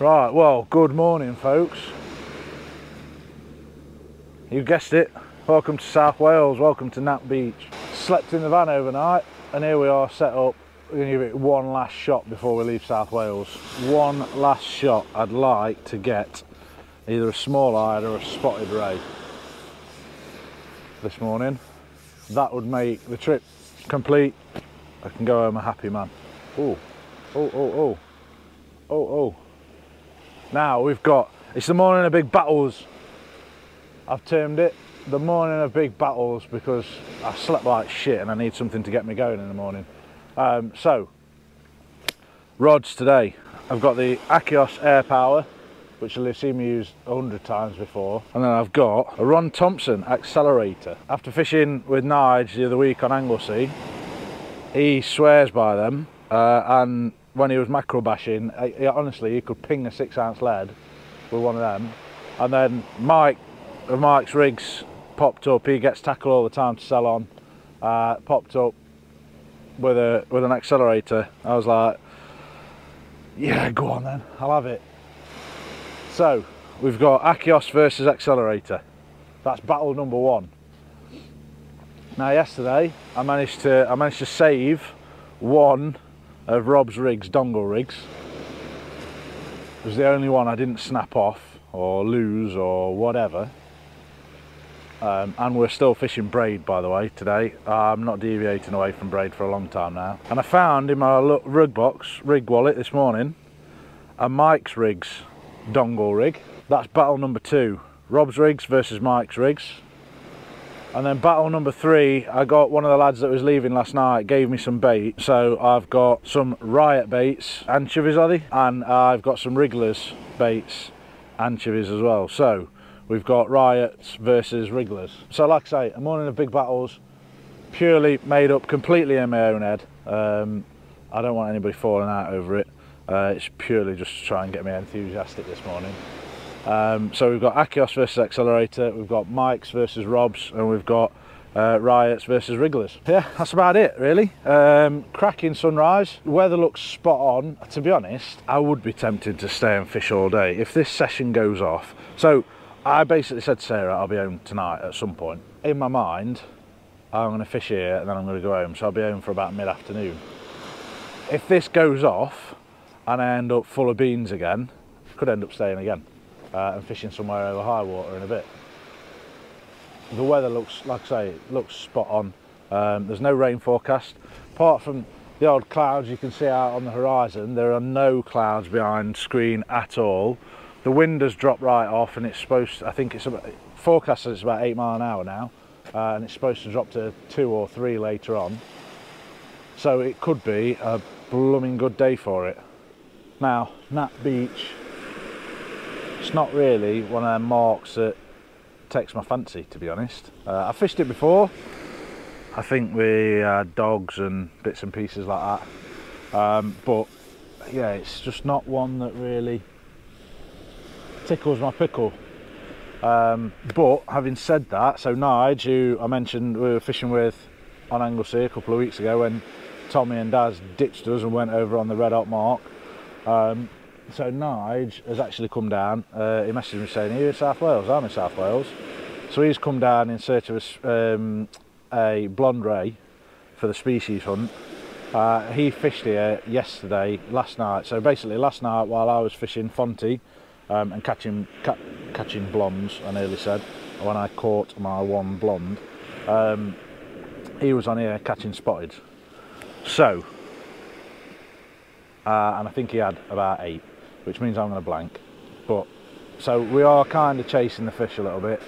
Right, well, good morning, folks. You guessed it. Welcome to South Wales, welcome to Knap Beach. Slept in the van overnight, and here we are set up. We're going to give it one last shot before we leave South Wales. One last shot. I'd like to get either a small eyed or a spotted ray this morning. That would make the trip complete. I can go home a happy man. Oh, oh, oh, oh, oh, oh. Now we've got, it's the morning of big battles. I've termed it the morning of big battles because I slept like shit and I need something to get me going in the morning. Um, so, rods today. I've got the Akios Air Power, which you'll have seen me use a hundred times before. And then I've got a Ron Thompson accelerator. After fishing with Nige the other week on Anglesey, he swears by them. Uh, and when he was mackerel bashing, honestly, he could ping a six ounce lead with one of them. And then Mike of Mike's rigs popped up. He gets tackle all the time to sell on. Uh, popped up with a with an accelerator. I was like, yeah, go on then. I'll have it. So we've got Akios versus accelerator. That's battle number one. Now yesterday I managed to I managed to save one of Rob's rigs, dongle rigs. Was the only one I didn't snap off or lose or whatever. Um, and we're still fishing braid by the way today I'm not deviating away from braid for a long time now and I found in my rig box rig wallet this morning a Mike's rigs dongle rig that's battle number two Rob's rigs versus Mike's rigs and then battle number three I got one of the lads that was leaving last night gave me some bait so I've got some riot baits anchovies are they and I've got some wrigglers baits anchovies as well so we've got riots versus wrigglers. So like I say, a morning of big battles, purely made up completely in my own head. Um, I don't want anybody falling out over it. Uh, it's purely just to try and get me enthusiastic this morning. Um, so we've got Akios versus Accelerator, we've got Mike's versus Rob's, and we've got uh, Riots versus Wrigglers. Yeah, that's about it really. Um, cracking sunrise, weather looks spot on. To be honest, I would be tempted to stay and fish all day if this session goes off. So I basically said to Sarah I'll be home tonight at some point. In my mind, I'm going to fish here and then I'm going to go home, so I'll be home for about mid-afternoon. If this goes off and I end up full of beans again, could end up staying again uh, and fishing somewhere over high water in a bit. The weather looks, like I say, looks spot on. Um, there's no rain forecast. Apart from the odd clouds you can see out on the horizon, there are no clouds behind screen at all the wind has dropped right off and it's supposed I think it's about, forecast it's about eight mile an hour now uh, and it's supposed to drop to two or three later on so it could be a blooming good day for it now Knap Beach it's not really one of them marks that takes my fancy to be honest uh, I fished it before I think we had dogs and bits and pieces like that um, but yeah it's just not one that really tickles my pickle. Um, but having said that, so Nige, who I mentioned we were fishing with on Anglesey a couple of weeks ago when Tommy and Daz ditched us and went over on the red hot mark. Um, so Nige has actually come down. Uh, he messaged me saying, you in South Wales? I'm in South Wales. So he's come down in search of a, um, a blonde ray for the species hunt. Uh, he fished here yesterday, last night. So basically, last night while I was fishing Fonty, um, and catching ca catching blondes. I nearly said when I caught my one blonde, um, he was on here catching spotted. So, uh, and I think he had about eight, which means I'm going to blank. But so we are kind of chasing the fish a little bit.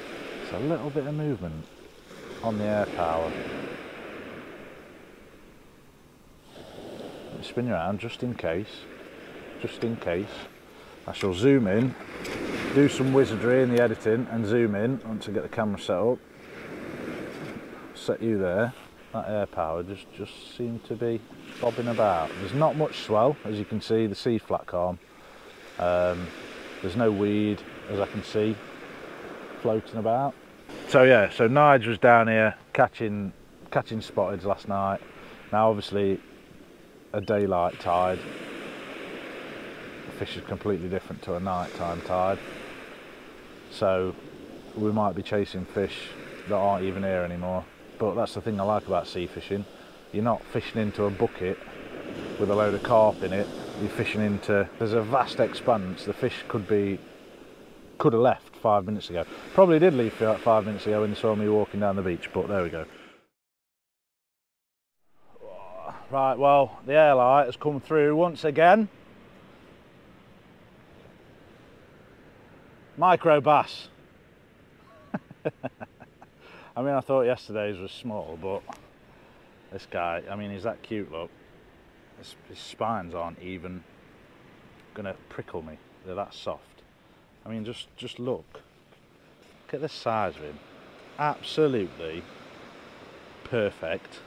It's a little bit of movement on the air power. Spin around just in case, just in case. I shall zoom in, do some wizardry in the editing and zoom in once I get the camera set up. Set you there. That air power just, just seemed to be bobbing about. There's not much swell, as you can see, the sea flat calm. Um, there's no weed, as I can see, floating about. So yeah, so Nige was down here catching catching spotteds last night. Now obviously a daylight tide the fish is completely different to a nighttime tide. So we might be chasing fish that aren't even here anymore. But that's the thing I like about sea fishing. You're not fishing into a bucket with a load of carp in it. You're fishing into, there's a vast expanse. The fish could be, could have left five minutes ago. Probably did leave five minutes ago when they saw me walking down the beach, but there we go. Right, well, the air light has come through once again. Micro bass. I mean, I thought yesterday's was small, but this guy, I mean, he's that cute, look. His, his spines aren't even gonna prickle me. They're that soft. I mean, just, just look. Look at the size of him. Absolutely perfect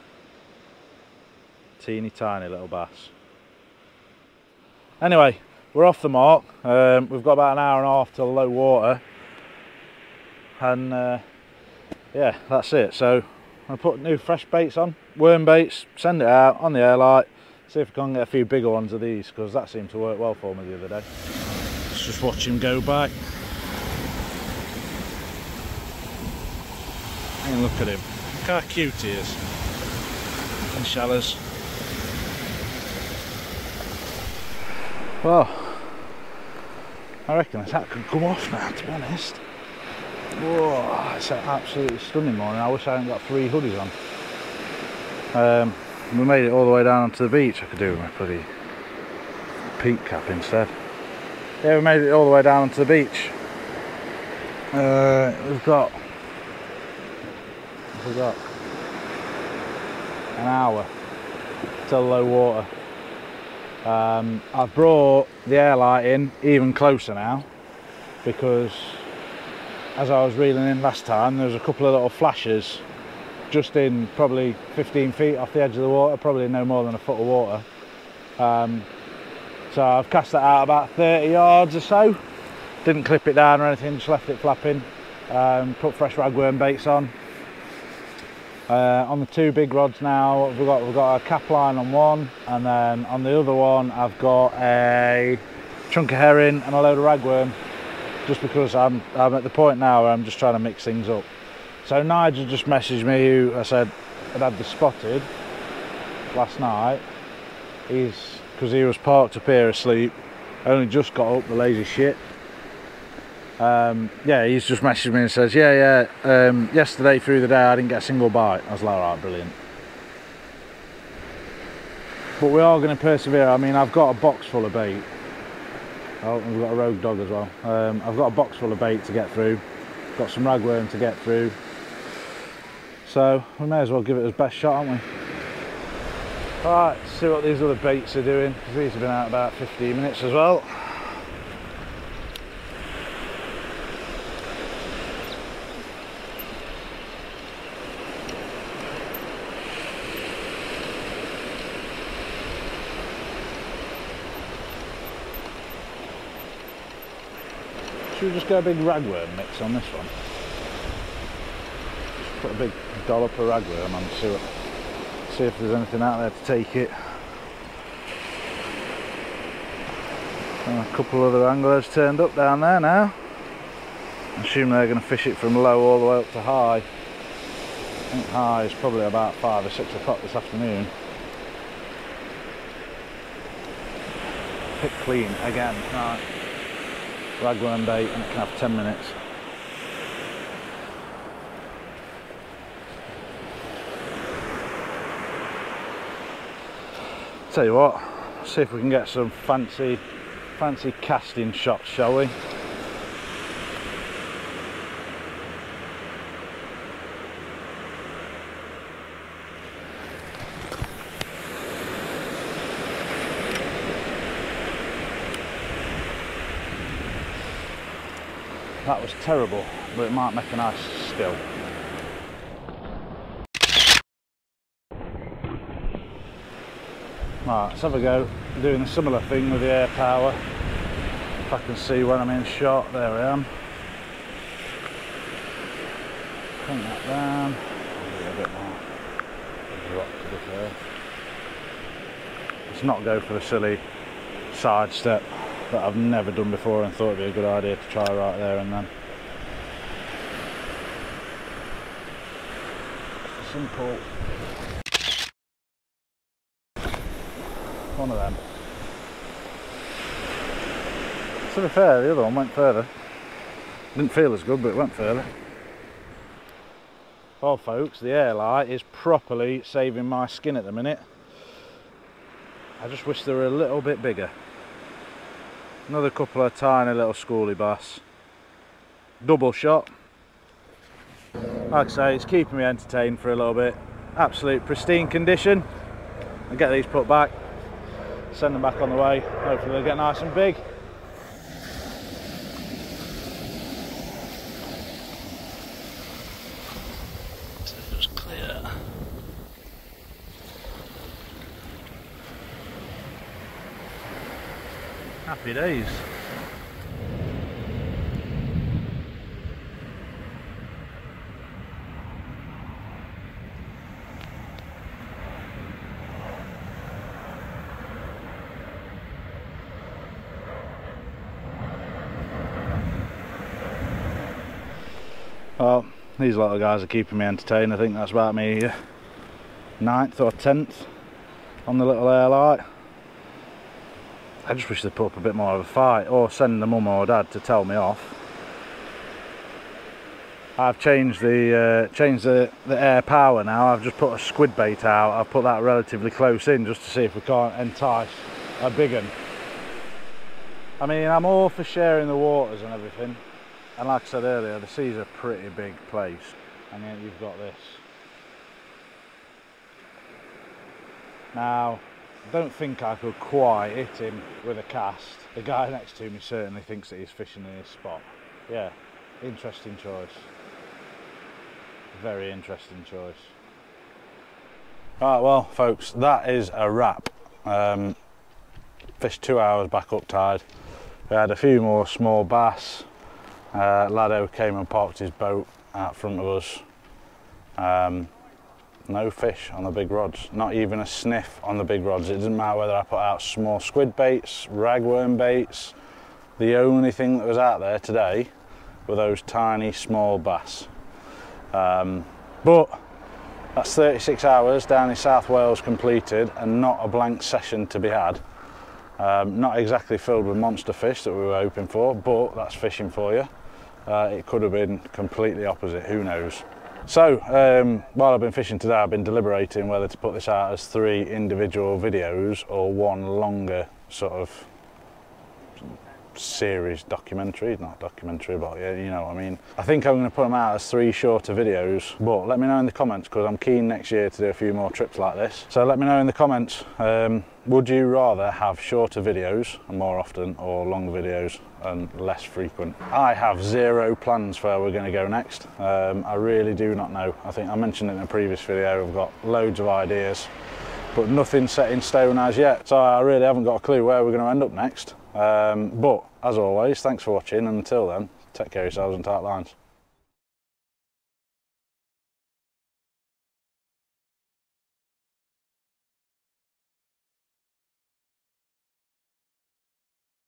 teeny tiny little bass. Anyway, we're off the mark. Um, we've got about an hour and a half till low water. And uh, yeah, that's it. So I put new fresh baits on, worm baits, send it out on the air light, see if we can get a few bigger ones of these because that seemed to work well for me the other day. Let's just watch him go back. And look at him. Look how cute he is. And shallows. Well, I reckon that could come off now, to be honest. Whoa, it's an absolutely stunning morning. I wish I hadn't got three hoodies on. Um, we made it all the way down onto the beach. I could do with my bloody peak cap instead. Yeah, we made it all the way down onto the beach. Uh, we've got, we've got an hour till low water. Um, I've brought the air light in even closer now because as I was reeling in last time there was a couple of little flashes just in probably 15 feet off the edge of the water, probably no more than a foot of water. Um, so I've cast that out about 30 yards or so. Didn't clip it down or anything, just left it flapping. Um, put fresh ragworm baits on, uh, on the two big rods now, we've got we've got a cap line on one, and then on the other one, I've got a chunk of herring and a load of ragworm. Just because I'm I'm at the point now where I'm just trying to mix things up. So Nigel just messaged me, who I said had had this spotted last night. He's because he was parked up here asleep. Only just got up, the lazy shit um, yeah, he's just messaged me and says, yeah, yeah, um, yesterday through the day I didn't get a single bite. I was like, all right, brilliant. But we are going to persevere. I mean, I've got a box full of bait. Oh, we've got a rogue dog as well. Um, I've got a box full of bait to get through. Got some ragworm to get through. So we may as well give it his best shot, aren't we? Alright, see what these other baits are doing. because These have been out about 15 minutes as well. Should we just go a big ragworm mix on this one? Put a big dollop of ragworm on, see, what, see if there's anything out there to take it. And a couple other anglers turned up down there now. I assume they're going to fish it from low all the way up to high. I think high is probably about five or six o'clock this afternoon. Pick clean again. Ragworm bait and it can have 10 minutes. Tell you what, see if we can get some fancy, fancy casting shots, shall we? That was terrible, but it might make a nice still. Right, let's have a go doing a similar thing with the air power. If I can see when I'm in shot, there I am. Bring that down, a bit more drop to the fair. Let's not go for the silly side step. that I've never done before and thought it'd be a good idea to try right there and then. Simple. One of them. To be fair, the other one went further. Didn't feel as good, but it went further. Well folks, the air light is properly saving my skin at the minute. I just wish they were a little bit bigger. Another couple of tiny little schoolie bass. Double shot. Like I say, it's keeping me entertained for a little bit. Absolute pristine condition. i get these put back, send them back on the way. Hopefully they'll get nice and big. Happy days. Well, these little guys are keeping me entertained. I think that's about me ninth or tenth on the little Airlight. I just wish they'd put up a bit more of a fight or send the mum or dad to tell me off. I've changed the uh, changed the, the air power now. I've just put a squid bait out. I've put that relatively close in just to see if we can't entice a big one. I mean, I'm all for sharing the waters and everything. And like I said earlier, the sea's a pretty big place. And then you've got this. Now, I don't think I could quite hit him with a cast. The guy next to me certainly thinks that he's fishing in his spot. Yeah, interesting choice. Very interesting choice. Right, well, folks, that is a wrap. Um, fished two hours back up tide. We had a few more small bass. Uh, Lado came and parked his boat out front of us. Um, no fish on the big rods, not even a sniff on the big rods. It doesn't matter whether I put out small squid baits, ragworm baits. The only thing that was out there today were those tiny small bass. Um, but that's 36 hours down in South Wales completed and not a blank session to be had. Um, not exactly filled with monster fish that we were hoping for, but that's fishing for you. Uh, it could have been completely opposite, who knows. So, um, while I've been fishing today, I've been deliberating whether to put this out as three individual videos or one longer sort of series documentary, not documentary, but yeah, you know what I mean. I think I'm going to put them out as three shorter videos, but let me know in the comments because I'm keen next year to do a few more trips like this. So let me know in the comments, um, would you rather have shorter videos more often or long videos and less frequent? I have zero plans for where we're going to go next. Um, I really do not know. I think I mentioned in a previous video, I've got loads of ideas but nothing set in stone as yet. So I really haven't got a clue where we're going to end up next. Um, but as always, thanks for watching and until then, take care of yourselves and tight lines.